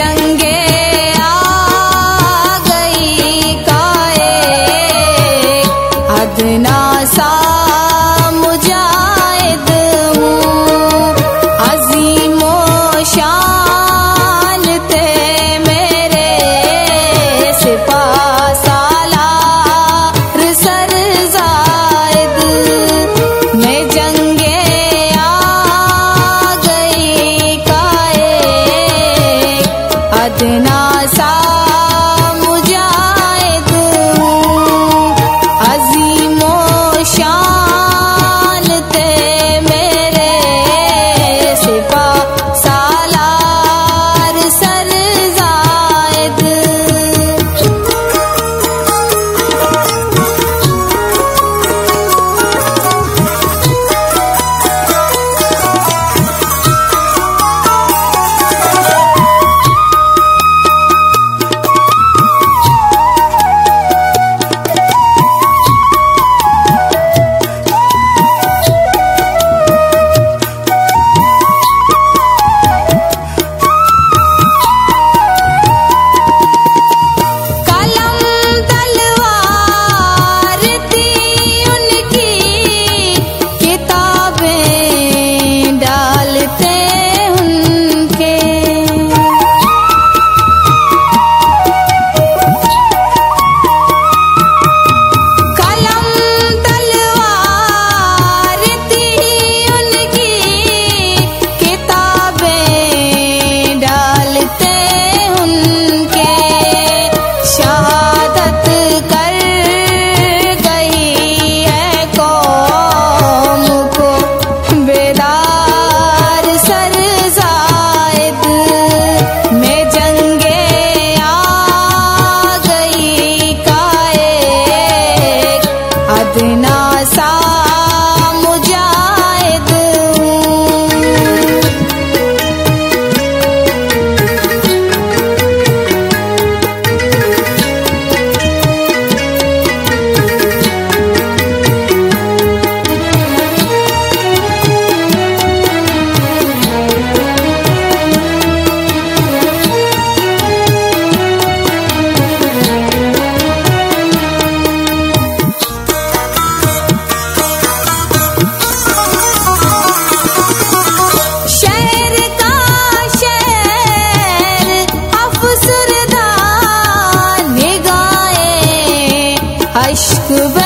जंगे I saw. Kıvı